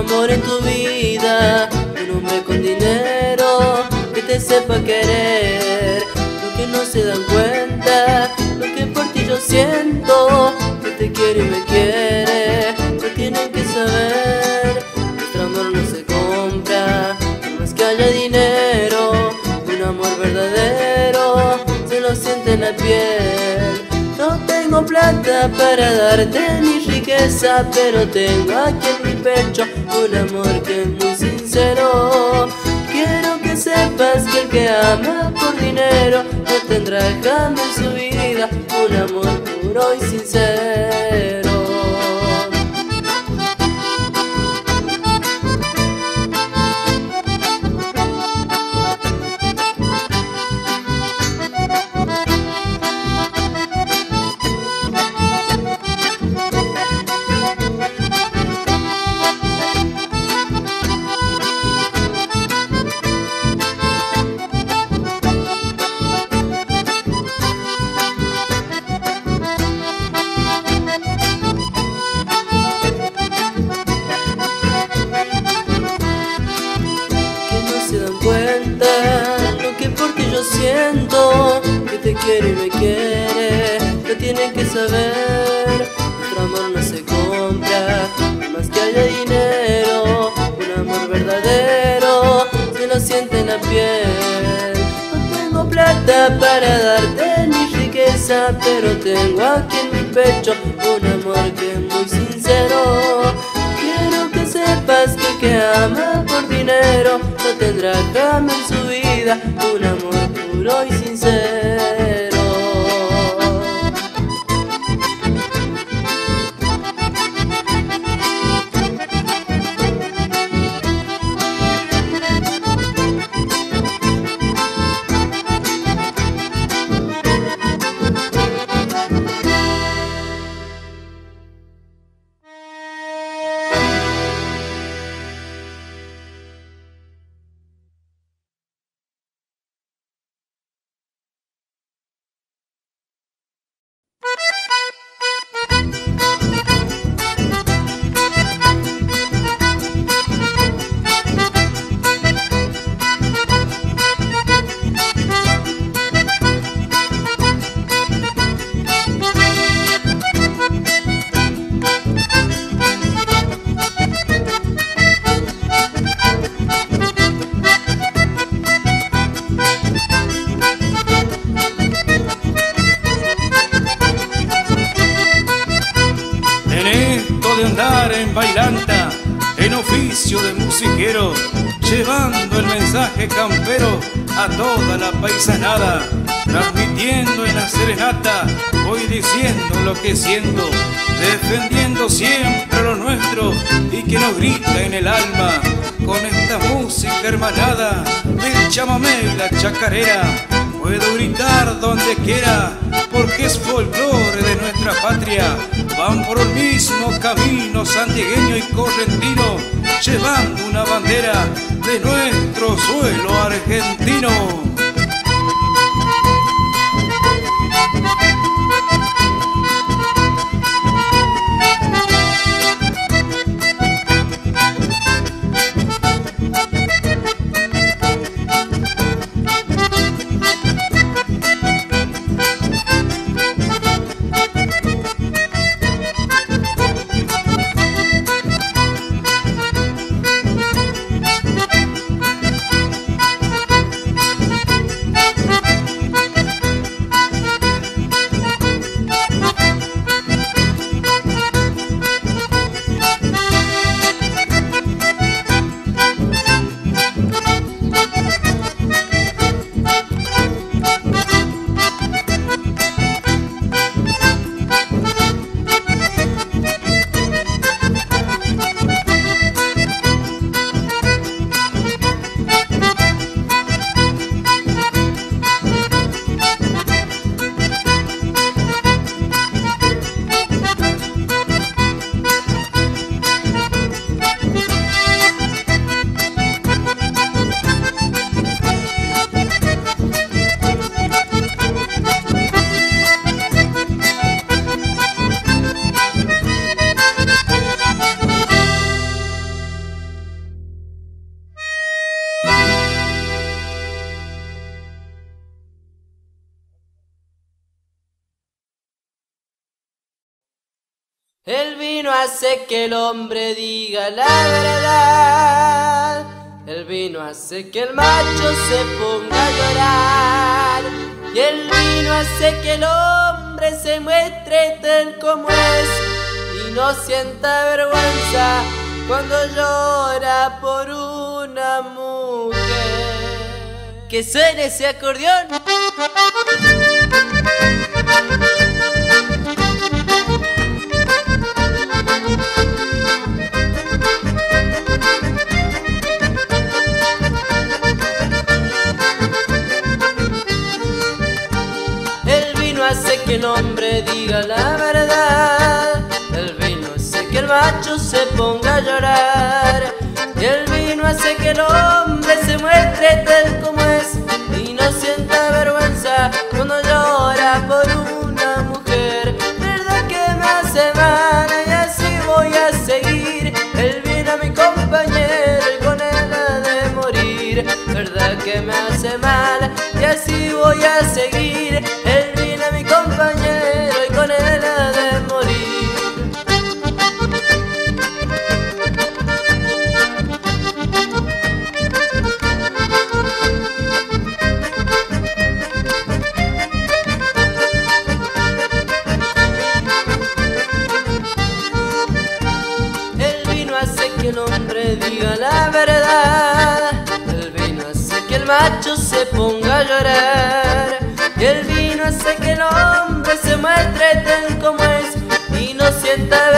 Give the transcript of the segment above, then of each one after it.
amor en tu vida, un hombre con dinero que te sepa querer. Lo que no se dan cuenta, lo que por ti yo siento, que te quiere y me quiere, lo tienen que saber. Plata para darte ni riqueza, pero tengo aquí en mi pecho un amor que es muy sincero. Quiero que sepas que el que ama por dinero no tendrá jamás en su vida un amor puro y sincero. Tienen que saber. Nuestro amor no se compra más que haya dinero. Un amor verdadero se lo siente en la piel. No tengo plata para darte ni riqueza pero tengo aquí en mi pecho un amor que es muy sincero. Quiero que sepas que el que ama por dinero no tendrá jamás en su vida un amor puro y sincero. Oficio de musiquero, llevando el mensaje campero a toda la paisanada, transmitiendo en la serenata, voy diciendo lo que siento, defendiendo siempre lo nuestro y que nos grita en el alma, con esta música hermanada del chamamé y la chacarera. Puedo gritar donde quiera, porque es folclore de nuestra patria. Van por el mismo camino santigueño y correntino, llevando una bandera de nuestro suelo argentino. Vino hace que el hombre diga la verdad. El vino hace que el macho se ponga a llorar. Y el vino hace que el hombre se muestre tal como es y no sienta vergüenza cuando llora por una mujer. Que suene ese acordeón. Se ponga a llorar. Y el vino hace que el hombre se muestre tal como es y no sienta vergüenza cuando llora por una mujer. Verdad que me hace mal y así voy a seguir. El vino a mi compañero y con él ha de morir. Verdad que me hace mal y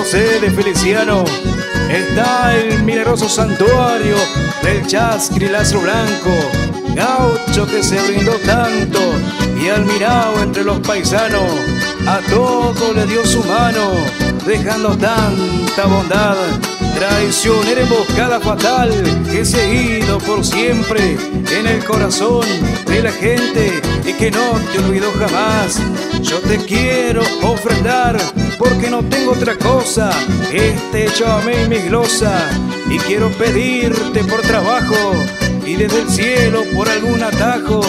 José de Feliciano está el milagroso santuario del Chascri Lazo Blanco, gaucho que se brindó tanto y al mirado entre los paisanos, a todo le dio su mano, dejando tanta bondad. Traicionera emboscada fatal que seguido por siempre en el corazón de la gente y que no te olvidó jamás. Yo te quiero ofrendar porque no tengo otra cosa. Este hecho a mí mi glosa y quiero pedirte por trabajo y desde el cielo por algún atajo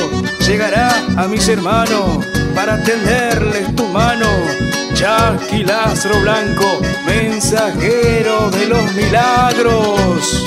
llegará a mis hermanos para tenderles tu mano. Chaquilastro blanco, mensajero de los milagros.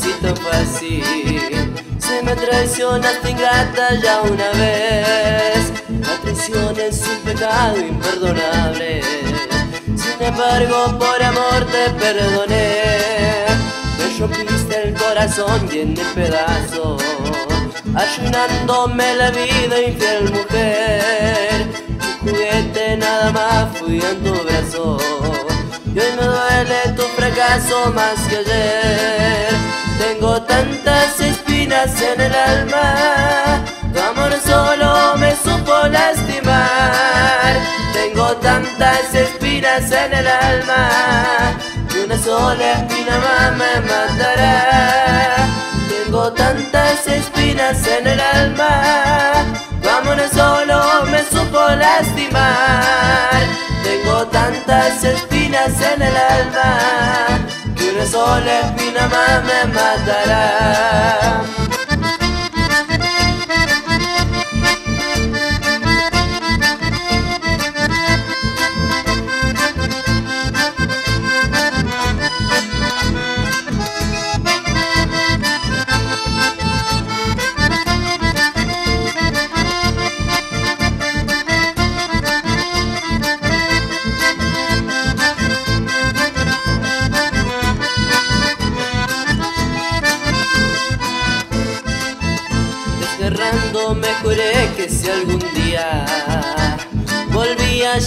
Tan fácil. Se me traicionaste ingrata ya una vez. La traición es un pecado imperdonable. Sin embargo, por amor te perdoné. Me rompiste el corazón y en mil pedazos, arruinándome la vida, infiel mujer. Tu juguete nada más fui en tu brazo. Y hoy me duele tu fracaso más que ayer. Tengo tantas espinas en el alma, tu amor solo me supo lastimar. Tengo tantas espinas en el alma, que una sola espina más me matará. Tengo tantas espinas en el alma, tu amor solo me supo lastimar. Tengo tantas espinas en el alma que una sola espina más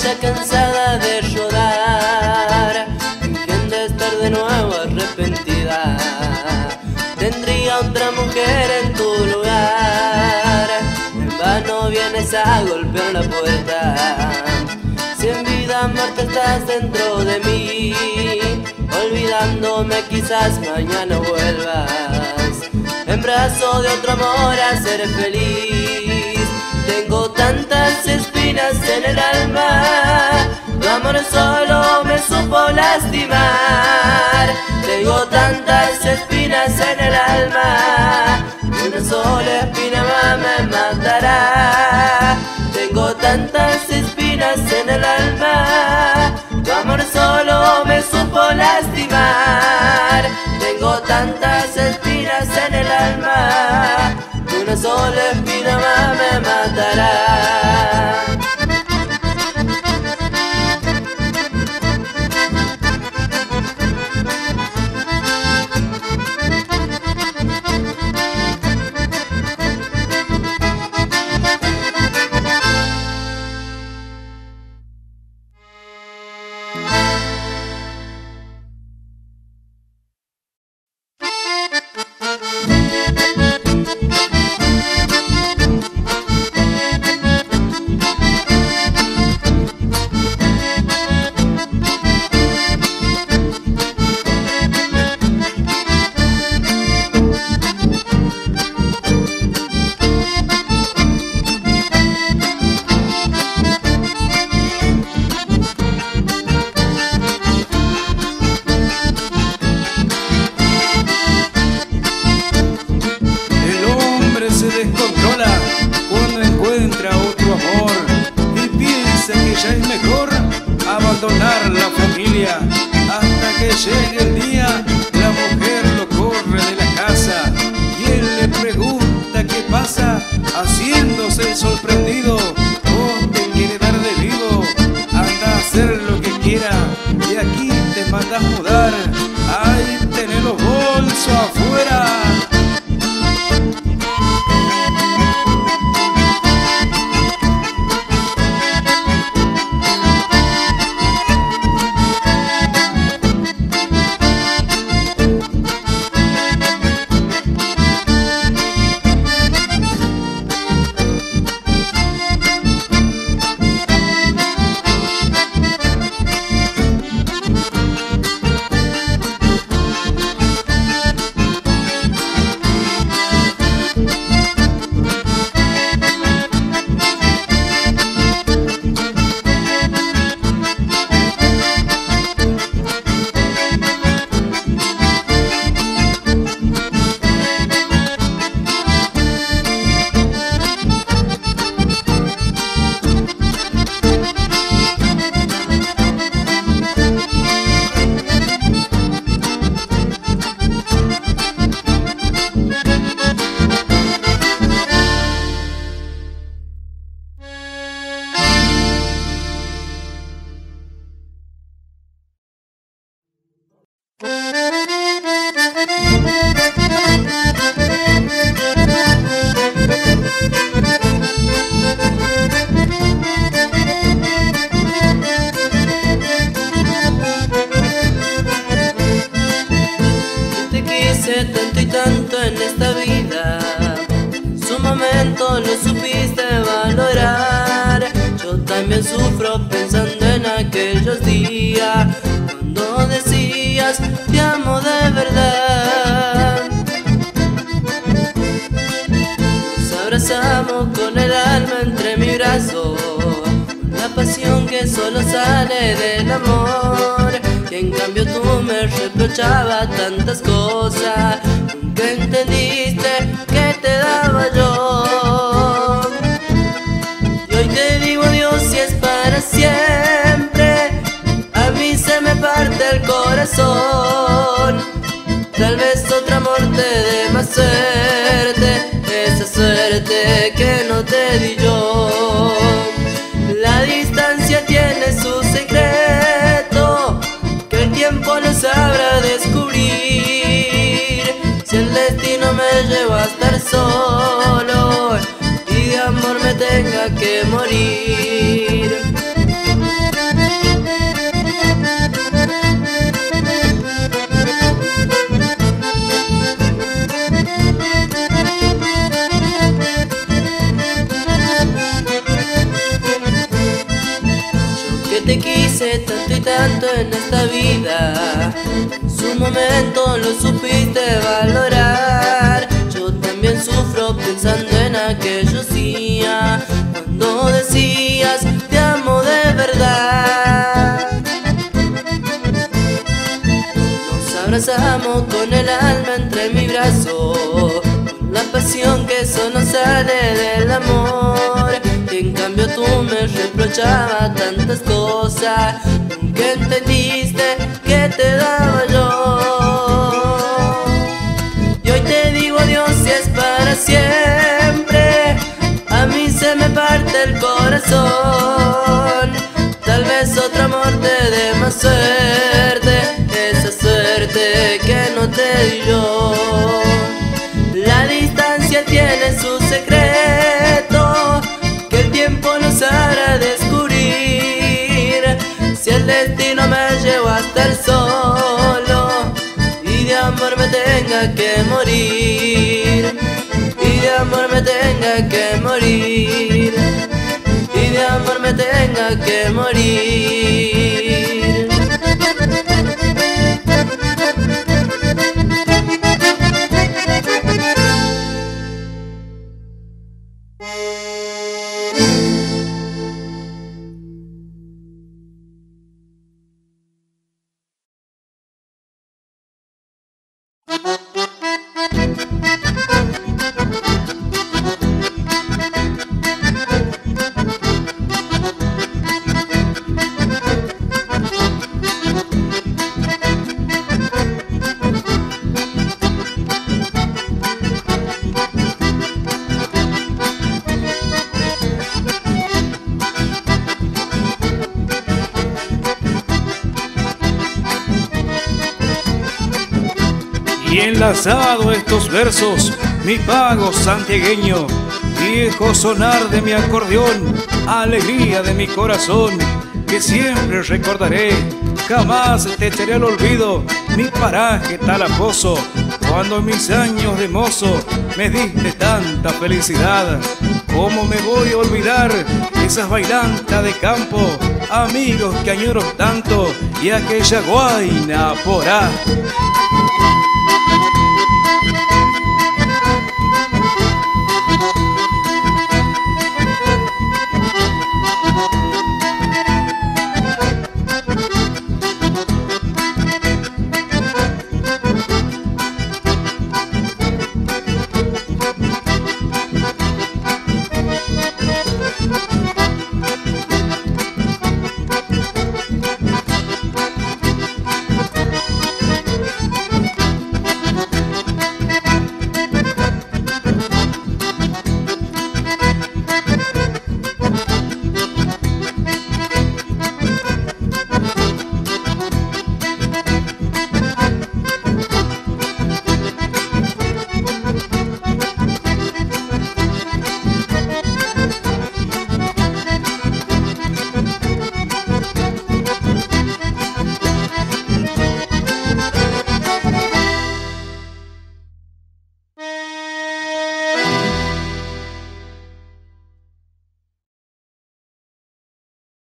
ya cansada de rodar, fingiendo estar de nuevo arrepentida, tendría otra mujer en tu lugar. En vano vienes a golpear la puerta, si en vida muerta estás dentro de mí, olvidándome quizás mañana vuelvas en brazo de otro amor a ser feliz. Tengo tantas espinas en el alma, tu amor solo me supo lastimar. Tengo tantas espinas en el alma, una sola espina me matará. Tengo tantas espinas en el alma, tu amor solo me supo lastimar. Tengo tantas espinas en el alma, una sola espina aquellos días cuando decías te amo de verdad. Nos abrazamos con el alma entre mi brazo, una pasión que solo sale del amor. Y en cambio tú me reprochaba tantas cosas, nunca entendiste que te daba yo. Tal vez otro amor te dé más suerte, esa suerte que no te di yo. La distancia tiene su secreto, que el tiempo no sabrá descubrir. Si el destino me lleva a estar solo y de amor me tenga que morir. Tanto en esta vida, su momento lo supiste valorar. Yo también sufro pensando en aquellos días, cuando decías te amo de verdad. Nos abrazamos con el alma entre mi brazo, con la pasión que solo sale del amor. En cambio tú me reprochabas tantas cosas, nunca entendiste que te daba yo. Y hoy te digo Dios si es para siempre, a mí se me parte el corazón. Tal vez otro amor te dé más suerte, estar solo. Y de amor me tenga que morir, y de amor me tenga que morir, y de amor me tenga que morir. Y enlazado estos versos, mi pago santiagueño, viejo sonar de mi acordeón, alegría de mi corazón, que siempre recordaré, jamás te echaré al olvido, mi paraje talaposo, cuando en mis años de mozo me diste tanta felicidad. ¿Cómo me voy a olvidar esas bailantas de campo, amigos que añoro tanto y aquella guaina porá?